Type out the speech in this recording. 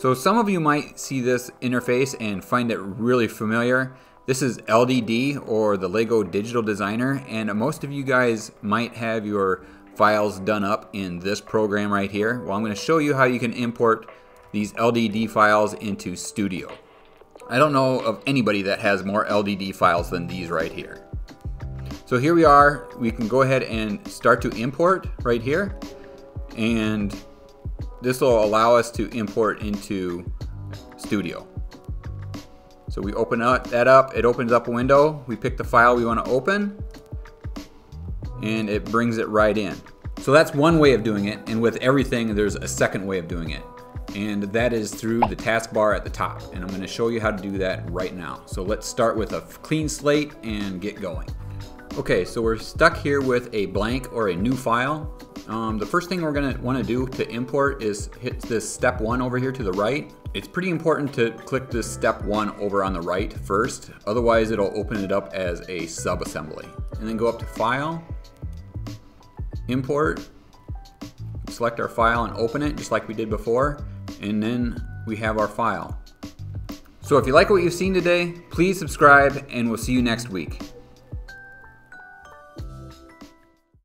So some of you might see this interface and find it really familiar. This is LDD or the Lego Digital Designer and most of you guys might have your files done up in this program right here. Well I'm going to show you how you can import these LDD files into Studio. I don't know of anybody that has more LDD files than these right here. So here we are, we can go ahead and start to import right here and this will allow us to import into Studio. So we open up, that up, it opens up a window, we pick the file we want to open, and it brings it right in. So that's one way of doing it, and with everything there's a second way of doing it. And that is through the taskbar at the top. And I'm going to show you how to do that right now. So let's start with a clean slate and get going. Okay, so we're stuck here with a blank or a new file. Um, the first thing we're gonna wanna do to import is hit this step one over here to the right. It's pretty important to click this step one over on the right first, otherwise it'll open it up as a sub-assembly. And then go up to File, Import, select our file and open it just like we did before, and then we have our file. So if you like what you've seen today, please subscribe and we'll see you next week.